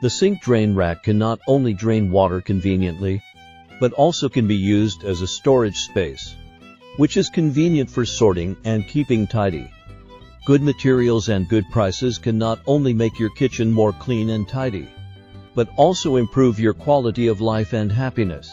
The sink drain rack can not only drain water conveniently, but also can be used as a storage space, which is convenient for sorting and keeping tidy. Good materials and good prices can not only make your kitchen more clean and tidy, but also improve your quality of life and happiness.